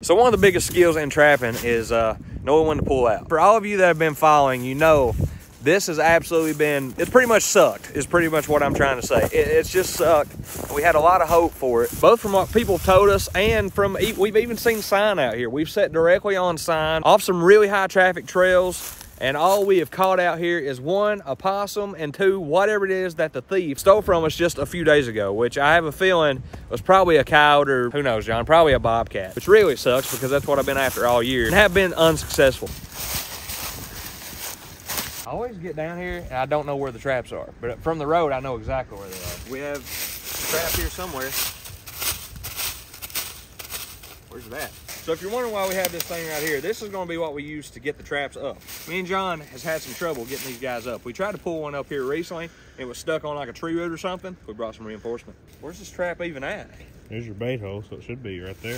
So one of the biggest skills in trapping is uh, knowing when to pull out. For all of you that have been following, you know this has absolutely been, it's pretty much sucked, is pretty much what I'm trying to say. It, it's just sucked. We had a lot of hope for it, both from what people told us and from, we've even seen sign out here. We've set directly on sign off some really high traffic trails and all we have caught out here is one, a possum, and two, whatever it is that the thief stole from us just a few days ago, which I have a feeling was probably a coyote or who knows, John, probably a bobcat, which really sucks because that's what I've been after all year and have been unsuccessful. I always get down here and I don't know where the traps are, but from the road, I know exactly where they are. We have a trap here somewhere. Where's that? So if you're wondering why we have this thing right here, this is gonna be what we use to get the traps up. Me and John has had some trouble getting these guys up. We tried to pull one up here recently. It was stuck on like a tree root or something. We brought some reinforcement. Where's this trap even at? There's your bait hole, so it should be right there.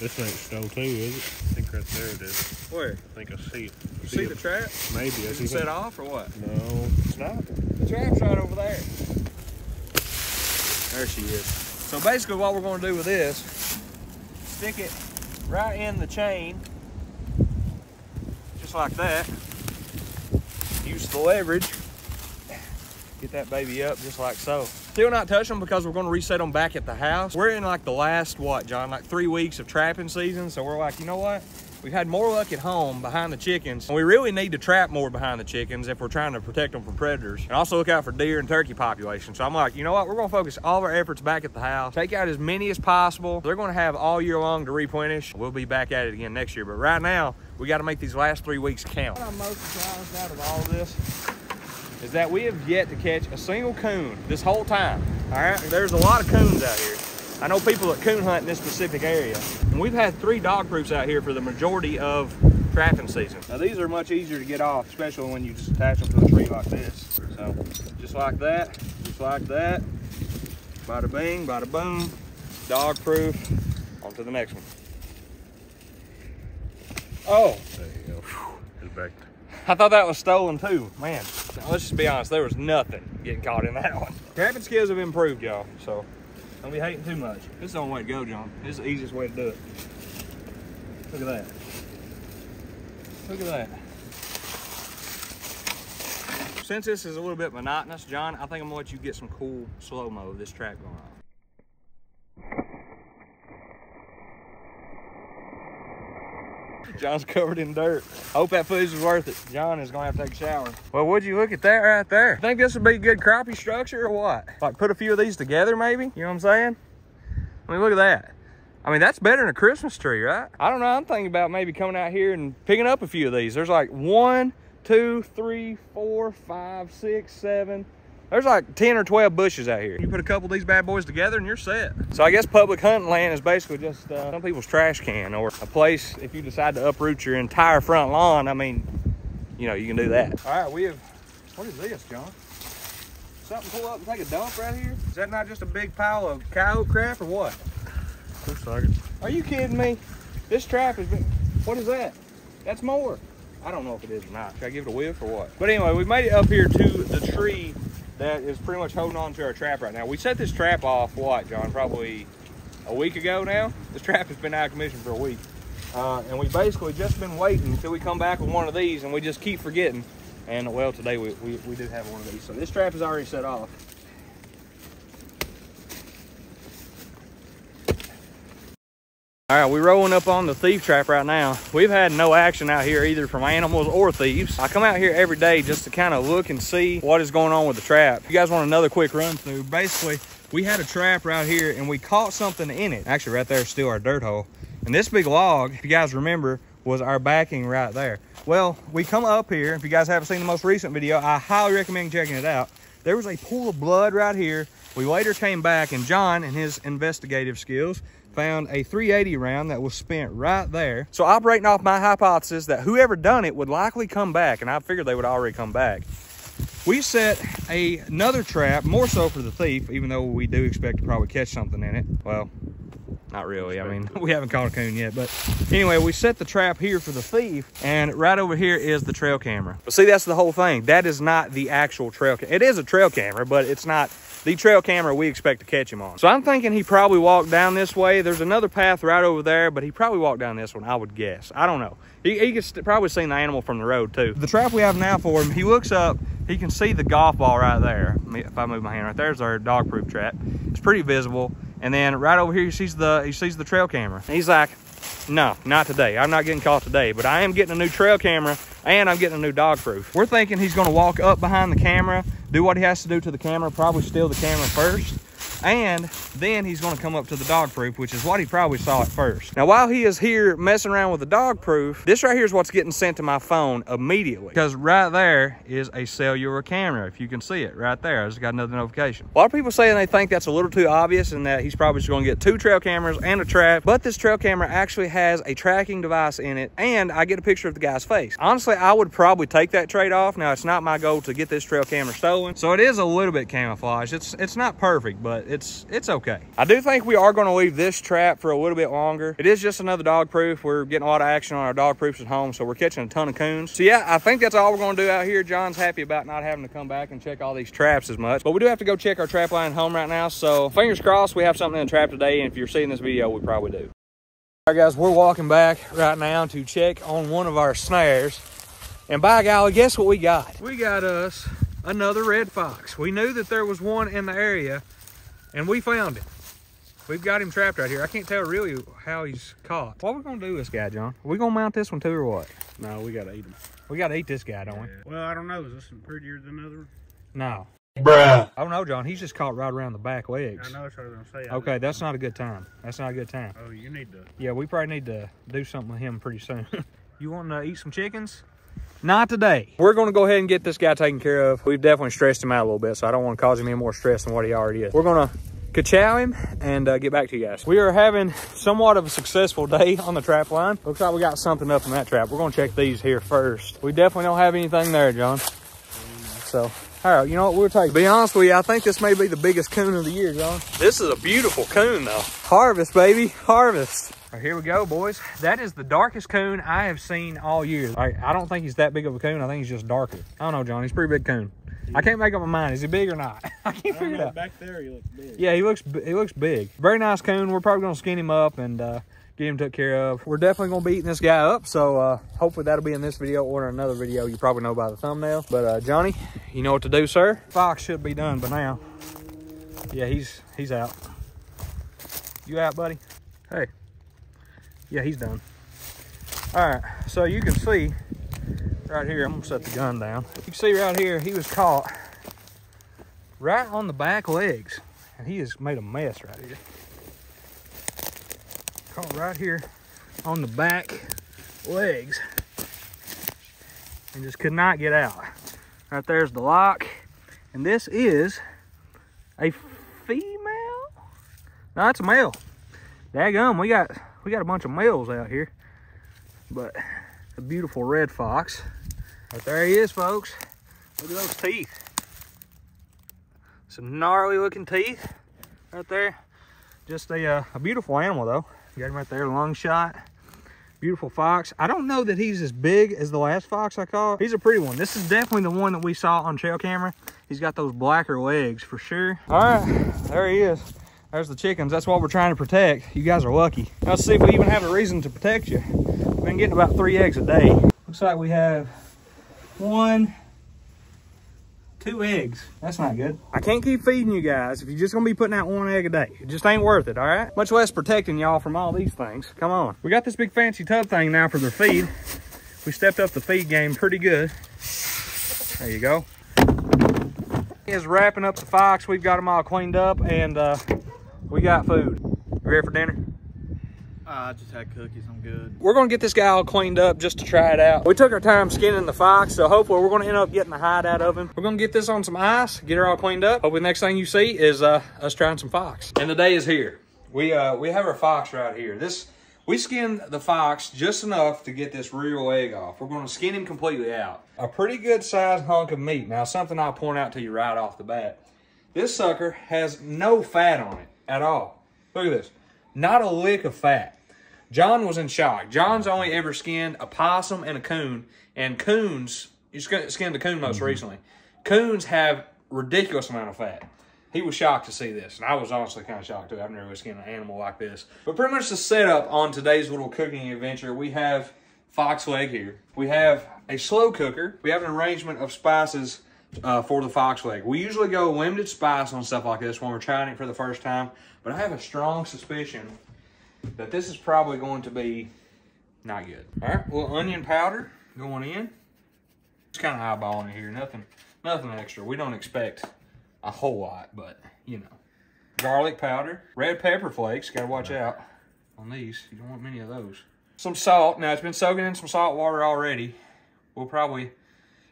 This ain't stole too, is it? I think right there it is. Where? I think I see it. You see, see the trap? Maybe. Is it set off or what? No, it's not. The trap's right over there. There she is. So basically what we're gonna do with this, stick it right in the chain, just like that. Use the leverage, get that baby up just like so. Still not touch them because we're gonna reset them back at the house. We're in like the last, what, John, like three weeks of trapping season. So we're like, you know what? We've had more luck at home behind the chickens. And we really need to trap more behind the chickens if we're trying to protect them from predators. And also look out for deer and turkey population. So I'm like, you know what? We're gonna focus all of our efforts back at the house. Take out as many as possible. They're gonna have all year long to replenish. We'll be back at it again next year. But right now, we gotta make these last three weeks count. What I'm most surprised out of all of this is that we have yet to catch a single coon this whole time. All right, there's a lot of coons out here. I know people that coon hunt in this specific area. And we've had three dog proofs out here for the majority of trapping season. Now these are much easier to get off, especially when you just attach them to a tree like this. So just like that, just like that, bada bing, bada boom, dog proof, on to the next one. Oh. There you go. It's back. I thought that was stolen too. Man, now, let's just be honest, there was nothing getting caught in that one. Trapping skills have improved, y'all, so don't be hating too much. This is the only way to go, John. This is the easiest way to do it. Look at that. Look at that. Since this is a little bit monotonous, John, I think I'm gonna let you get some cool slow-mo of this track going on. John's covered in dirt. Hope that footage was worth it. John is gonna have to take a shower. Well, would you look at that right there? Think this would be a good crappie structure or what? Like put a few of these together maybe? You know what I'm saying? I mean, look at that. I mean, that's better than a Christmas tree, right? I don't know. I'm thinking about maybe coming out here and picking up a few of these. There's like one, two, three, four, five, six, seven, there's like 10 or 12 bushes out here. You put a couple of these bad boys together and you're set. So I guess public hunting land is basically just uh, some people's trash can or a place if you decide to uproot your entire front lawn, I mean, you know, you can do that. All right, we have, what is this, John? Something pull up and take a dump right here? Is that not just a big pile of coyote crap or what? Looks like it. Are you kidding me? This trap has been, what is that? That's more. I don't know if it is or not. Should I give it a whiff or what? But anyway, we made it up here to the tree that is pretty much holding on to our trap right now. We set this trap off, what, John, probably a week ago now? This trap has been out of commission for a week. Uh, and we basically just been waiting until we come back with one of these and we just keep forgetting. And well, today we, we, we did have one of these. So this trap is already set off. All right, we're rolling up on the thief trap right now. We've had no action out here either from animals or thieves. I come out here every day just to kind of look and see what is going on with the trap. You guys want another quick run through, basically we had a trap right here and we caught something in it. Actually right there is still our dirt hole. And this big log, if you guys remember, was our backing right there. Well, we come up here. If you guys haven't seen the most recent video, I highly recommend checking it out. There was a pool of blood right here. We later came back and John and his investigative skills found a 380 round that was spent right there. So operating off my hypothesis that whoever done it would likely come back, and I figured they would already come back. We set a, another trap, more so for the thief, even though we do expect to probably catch something in it. Well, not really. I mean, we haven't caught a coon yet, but anyway, we set the trap here for the thief, and right over here is the trail camera. But see, that's the whole thing. That is not the actual trail. It is a trail camera, but it's not the trail camera we expect to catch him on. So I'm thinking he probably walked down this way. There's another path right over there, but he probably walked down this one, I would guess. I don't know. He, he could probably seen the animal from the road too. The trap we have now for him, he looks up, he can see the golf ball right there. If I move my hand right there, there's our dog proof trap. It's pretty visible. And then right over here, he sees the he sees the trail camera. And he's like, no, not today. I'm not getting caught today, but I am getting a new trail camera and I'm getting a new dog proof. We're thinking he's gonna walk up behind the camera, do what he has to do to the camera, probably steal the camera first, and then he's going to come up to the dog proof, which is what he probably saw at first. Now, while he is here messing around with the dog proof, this right here is what's getting sent to my phone immediately because right there is a cellular camera. If you can see it right there, I just got another notification. A lot of people saying they think that's a little too obvious and that he's probably just going to get two trail cameras and a trap, but this trail camera actually has a tracking device in it and I get a picture of the guy's face. Honestly, I would probably take that trade off. Now, it's not my goal to get this trail camera stolen, so it is a little bit camouflage. It's, it's not perfect, but it's, it's okay. I do think we are going to leave this trap for a little bit longer. It is just another dog proof. We're getting a lot of action on our dog proofs at home, so we're catching a ton of coons. So yeah, I think that's all we're going to do out here. John's happy about not having to come back and check all these traps as much, but we do have to go check our trap line home right now. So fingers crossed we have something in the trap today. And if you're seeing this video, we probably do. All right, guys, we're walking back right now to check on one of our snares. And by golly, guess what we got? We got us another red fox. We knew that there was one in the area and we found him. We've got him trapped right here. I can't tell really how he's caught. What are we gonna do with this guy, John? Are we gonna mount this one too or what? No, we gotta eat him. We gotta eat this guy, don't yeah. we? Well, I don't know. Is this one prettier than the other one? No. Bruh. Oh no, John. He's just caught right around the back legs. I know what I was gonna say. okay, that's not a good time. That's not a good time. Oh, you need to. Yeah, we probably need to do something with him pretty soon. you want to eat some chickens? Not today. We're going to go ahead and get this guy taken care of. We've definitely stressed him out a little bit, so I don't want to cause him any more stress than what he already is. We're going to ka-chow him and uh, get back to you guys. We are having somewhat of a successful day on the trap line. Looks like we got something up in that trap. We're going to check these here first. We definitely don't have anything there, John. So, all right, you know what we'll take. To be honest with you, I think this may be the biggest coon of the year, John. This is a beautiful coon, though. Harvest, baby, harvest. Right, here we go, boys. That is the darkest coon I have seen all year. All right, I don't think he's that big of a coon. I think he's just darker. I don't know, John. He's a pretty big coon. I can't make up my mind. Is he big or not? I can't figure it out. Back there, he looks big. Yeah, he looks he looks big. Very nice coon. We're probably gonna skin him up and uh, get him took care of. We're definitely gonna be eating this guy up. So uh, hopefully that'll be in this video or in another video. You probably know by the thumbnail. But uh, Johnny, you know what to do, sir. Fox should be done by now. Yeah, he's he's out. You out, buddy? Hey. Yeah, he's done. All right, so you can see right here, I'm gonna set the gun down. You can see right here, he was caught right on the back legs. And he has made a mess right here. Caught right here on the back legs. And just could not get out. Right there's the lock. And this is a female? No, it's a male. Daggum, we got we got a bunch of males out here. But a beautiful red fox. But there he is, folks. Look at those teeth. Some gnarly looking teeth right there. Just a, uh, a beautiful animal though. You got him right there, long shot. Beautiful fox. I don't know that he's as big as the last fox I caught. He's a pretty one. This is definitely the one that we saw on trail camera. He's got those blacker legs for sure. All right, there he is. There's the chickens. That's what we're trying to protect. You guys are lucky. Let's see if we even have a reason to protect you. We've been getting about three eggs a day. Looks like we have one, two eggs. That's not good. I can't keep feeding you guys if you're just gonna be putting out one egg a day. It just ain't worth it, all right? Much less protecting y'all from all these things. Come on. We got this big fancy tub thing now for their feed. We stepped up the feed game pretty good. There you go. Is wrapping up the fox. We've got them all cleaned up and uh, we got food. You ready for dinner? Uh, I just had cookies. I'm good. We're going to get this guy all cleaned up just to try it out. We took our time skinning the fox, so hopefully we're going to end up getting the hide out of him. We're going to get this on some ice, get her all cleaned up. Hopefully the next thing you see is uh, us trying some fox. And the day is here. We uh, we have our fox right here. This We skinned the fox just enough to get this real egg off. We're going to skin him completely out. A pretty good sized hunk of meat. Now, something I'll point out to you right off the bat. This sucker has no fat on it at all. Look at this. Not a lick of fat. John was in shock. John's only ever skinned a possum and a coon, and coons, you skinned a coon most mm -hmm. recently. Coons have ridiculous amount of fat. he was shocked to see this, and I was honestly kind of shocked too. I've never skinned an animal like this. But pretty much the setup on today's little cooking adventure, we have fox leg here. We have a slow cooker. We have an arrangement of spices uh, for the fox leg. We usually go limited spice on stuff like this when we're trying it for the first time, but I have a strong suspicion that this is probably going to be not good. All right, well, onion powder going in. It's kind of eyeballing it here. Nothing, nothing extra. We don't expect a whole lot, but you know. Garlic powder, red pepper flakes. Got to watch out on these. You don't want many of those. Some salt. Now it's been soaking in some salt water already. We'll probably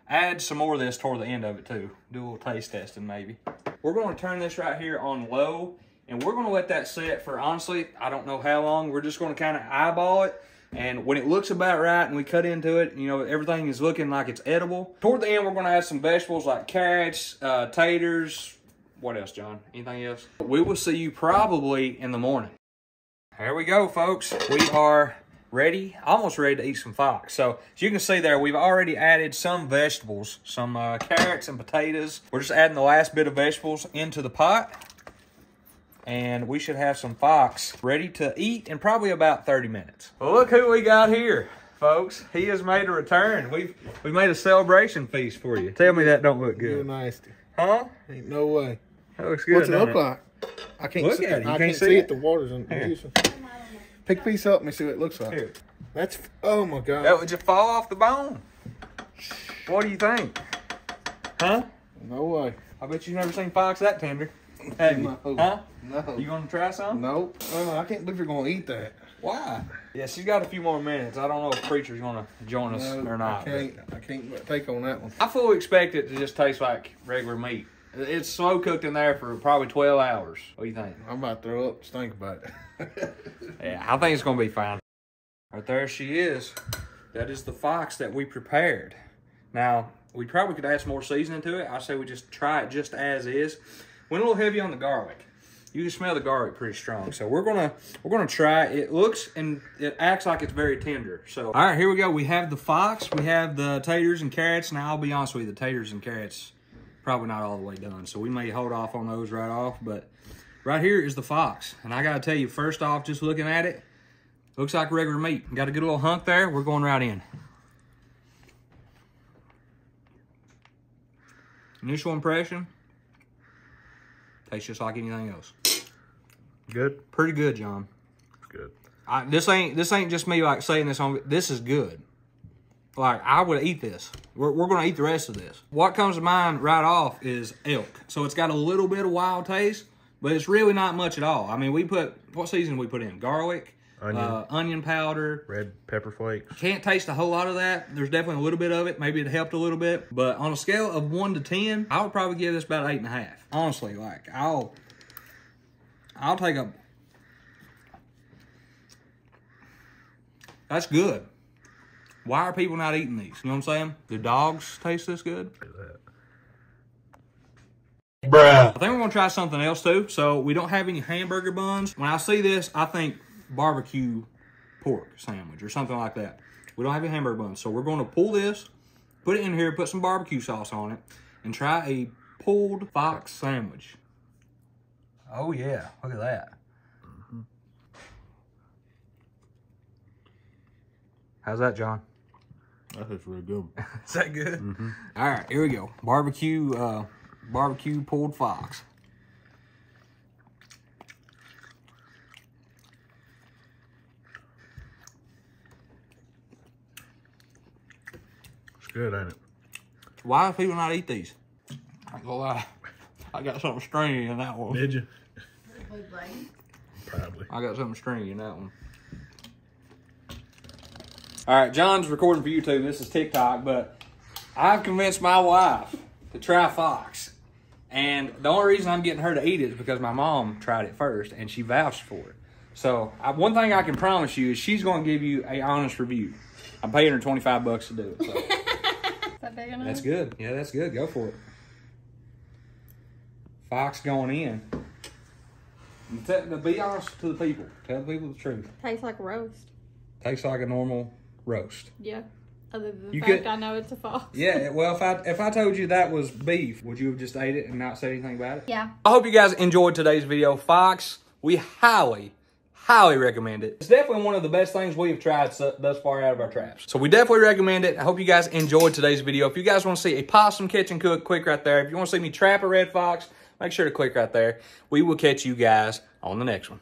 add some more of this toward the end of it too. Do a little taste testing maybe. We're going to turn this right here on low and we're going to let that set for honestly, I don't know how long. We're just going to kind of eyeball it. And when it looks about right and we cut into it, you know, everything is looking like it's edible. Toward the end, we're going to add some vegetables like carrots, uh, taters. What else, John? Anything else? We will see you probably in the morning. Here we go, folks. We are ready, almost ready to eat some fox. So as you can see there, we've already added some vegetables, some uh, carrots and potatoes. We're just adding the last bit of vegetables into the pot. And we should have some fox ready to eat in probably about 30 minutes. Well, look who we got here, folks. He has made a return. We've we made a celebration feast for you. Tell me that don't look You're good. nasty. Huh? Ain't no way. That looks good. What's it doesn't look like? I can't Look see at it. You I can't can't see see it? it. The water's in Here. Pick a piece up and see what it looks like. Here. That's oh my god. That would just fall off the bone. What do you think? Huh? No way. I bet you've never seen fox that tender. Have you? No. Huh? No. You gonna try some? Nope. Oh, I can't believe you're gonna eat that. Why? Yeah, she's got a few more minutes. I don't know if Preacher's gonna join us No, or not. I can't. I can't take on that one. I fully expect it to just taste like regular meat. It's slow cooked in there for probably 12 hours. What do you think? I'm about to throw up. Just think about it. Yeah, I think it's gonna be fine. Right there she is. That is the fox that we prepared. Now, we probably could add some more seasoning to it. I say we just try it just as is. Went a little heavy on the garlic. You can smell the garlic pretty strong. So we're gonna we're gonna try it. Looks and it acts like it's very tender. So all right, here we go. We have the fox, we have the taters and carrots. Now I'll be honest with you, the taters and carrots probably not all the way done. So we may hold off on those right off, but right here is the fox. And I gotta tell you, first off, just looking at it, looks like regular meat. Got a good little hunk there. We're going right in. Initial impression, tastes just like anything else. Good? Pretty good, John. Good. I, this ain't this ain't just me like saying this on. This is good. Like I would eat this. We're, we're gonna eat the rest of this. What comes to mind right off is elk. So it's got a little bit of wild taste, but it's really not much at all. I mean, we put what season we put in garlic, Onion. uh, onion powder. Red pepper flakes. Can't taste a whole lot of that. There's definitely a little bit of it. Maybe it helped a little bit, but on a scale of one to ten, I would probably give this about eight and a half. Honestly, like I'll, I'll take a. That's good. Why are people not eating these? You know what I'm saying? Do dogs taste this good? Look at that. I think we're gonna try something else too. So we don't have any hamburger buns. When I see this, I think barbecue pork sandwich or something like that. We don't have a hamburger bun. so we're gonna pull this, put it in here, put some barbecue sauce on it, and try a pulled fox sandwich. Oh yeah, look at that. How's that, John? That That is really good. Is that good? All right, here we go. Barbecue, uh, barbecue pulled fox. Good, ain't it? Why do people not eat these? I ain't gonna lie. I got something stringy in that one. Did you? Probably. I got something stringy in that one. All right, John's recording for YouTube. This is TikTok, but I've convinced my wife to try Fox. And the only reason I'm getting her to eat it is because my mom tried it first and she vouched for it. So I, one thing I can promise you is she's going to give you a honest review. I'm paying her 25 bucks to do it. So. Is that big enough? That's good. Yeah, that's good. Go for it. Fox going in. Te- to be honest to the people. Tell the people the truth. Tastes like roast. Tastes like a normal roast. Yeah. Other than the You fact could- I know it's a fox. Yeah, well, if I if I told you that was beef, would you have just ate it and not said anything about it? Yeah. I hope you guys enjoyed today's video. Fox, we highly, highly recommend it. It's definitely one of the best things we have tried thus far out of our traps. So we definitely recommend it. I hope you guys enjoyed today's video. If you guys want to see a possum catch and cook, click right there. If you want to see me trap a red fox, make sure to click right there. We will catch you guys on the next one.